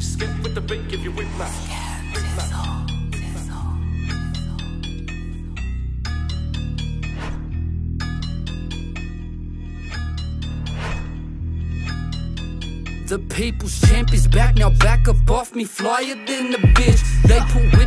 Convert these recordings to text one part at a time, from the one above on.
Get with the give you. The people's champ is back, now back up off me, flyer than a bitch. They put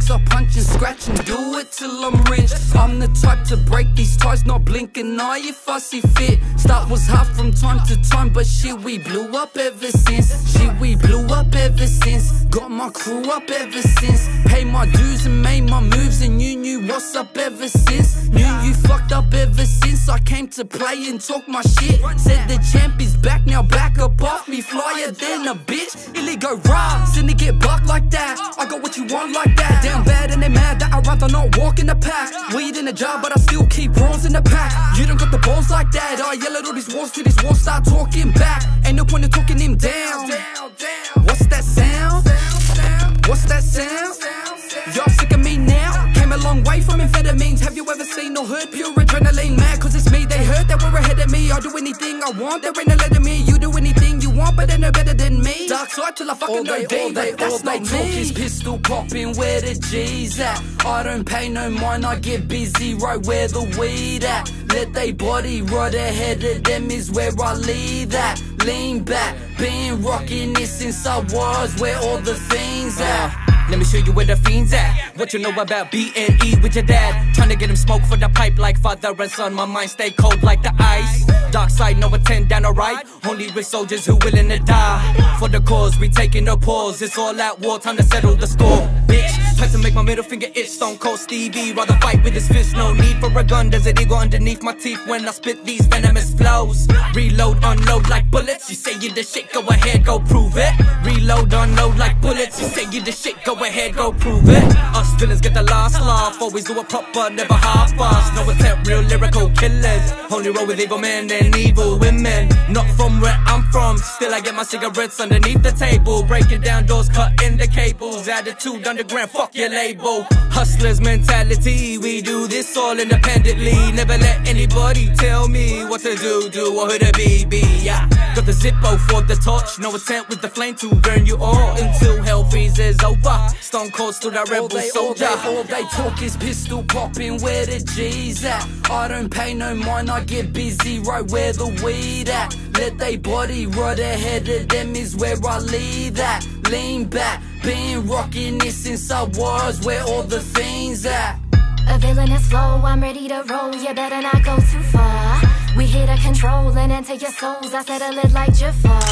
whips, the backs I punch and scratch and do it till I'm rich. I'm the type to break these ties, not blink an eye if I see fit. Start was hard from time to time, but shit, we blew up ever since. Shit, we blew up ever since. Got my crew up ever since. Pay my dues and made my moves, and you knew what's up ever since. Knew you fucked up ever since to play and talk my shit. Said the champ is back, now back up off me, flyer than a bitch. Sydney get bucked like that. I got what you want like that. Damn bad and they mad that I'd rather not walk in the pack. Weed in a jar, but I still keep bronze in the pack. You don't got the balls like that. I yell at all these walls till these walls start talking back. Ain't no point in talking him down. What's that sound? What's that sound? Y'all sick? Came a long way from amphetamines. Have you ever seen or heard pure adrenaline? Mad cause it's me. They heard that we're ahead of me. I'll do anything I want. There ain't no letting me. You do anything you want, but they're no better than me. Darksyde till I fucking All know they, all they, all they talk me. is pistol popping. Where the G's at? I don't pay no mind. I get busy right where the weed at. Let they body rot ahead of them is where I leave that. Lean back, been rocking this since I was where all the fiends at. Let me show you where the fiends at. What you know about B&E with your dad? Trying to get him smoke for the pipe like father and son. My mind stay cold like the ice. Dark side, No Intent down the right. Only with soldiers who willing to die. For the cause, we taking no pause. It's all out war, time to settle the score. Bitch, try to make my middle finger itch. Stone cold Stevie, rather fight with his fist. No need for a gun. There's an ego underneath my teeth when I spit these venomous flows. Reload, unload like bullets. You say you the shit, go ahead, go prove it. Reload, unload like bullets. You say you the shit, go ahead, go prove it. Us villains get the last laugh. Always do it proper, never half-assed. No Intent, real lyrical killers. Only roll with evil men and evil women. Not from where I'm from. Still, I get my cigarettes underneath the table. Breaking down doors, cutting the cables. Attitude underground, fuck your label. Hustlers mentality. We do this all independently. Never let anybody tell me what to do, do or who to be, be. Yeah. Got the Zippo for the torch. No Intent with the flame to burn you all until hell freezes over. Stone cold stood a All rebel all soldier. they, all they talk is pistol popping. Where the G's at? I don't pay no mind. I get busy right where the weed at. Let they body rot ahead of them is where I leave that. Lean back, been rocking this since I was where all the fiends at. A villainous flow, I'm ready to roll. You better not go too far. We here to control and enter your souls. I settle it like Jafar.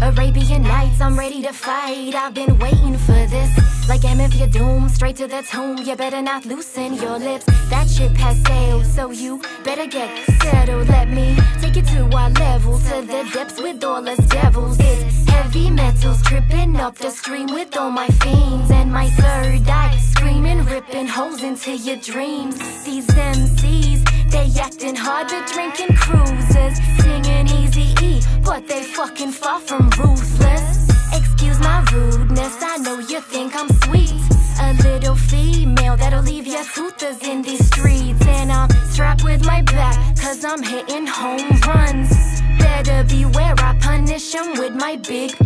Arabian Nights, I'm ready to fight. I've been waiting for this. Like M if you're doomed, straight to the tomb. You better not loosen your lips. That ship has sailed, so you better get settled. Let me take you to our level, to the depths with all us devils. It's heavy metals tripping up the stream with all my fiends and my third eye screaming, ripping holes into your dreams. These MCs, they acting hard, but drinking cruises, singing Easy E, but they fucking far from ruthless. Excuse my rudeness, I know you think I'm sweet. A little female that'll leave your toothless in these streets. And I'm strapped with my back, cause I'm hitting home runs. Better beware, I punish him with my big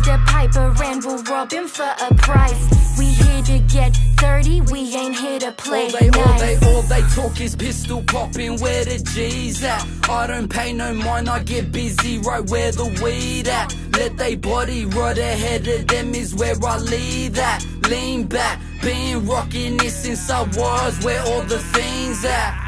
to the piper and we'll rob him for a price. We here to get 30, we ain't here to play All they, all they, all they talk is pistol popping. Where the G's at? I don't pay no mind. I get busy right where the weed at. Let they body rot ahead of them is where I leave that. Lean back, been rocking this since I was where all the fiends at.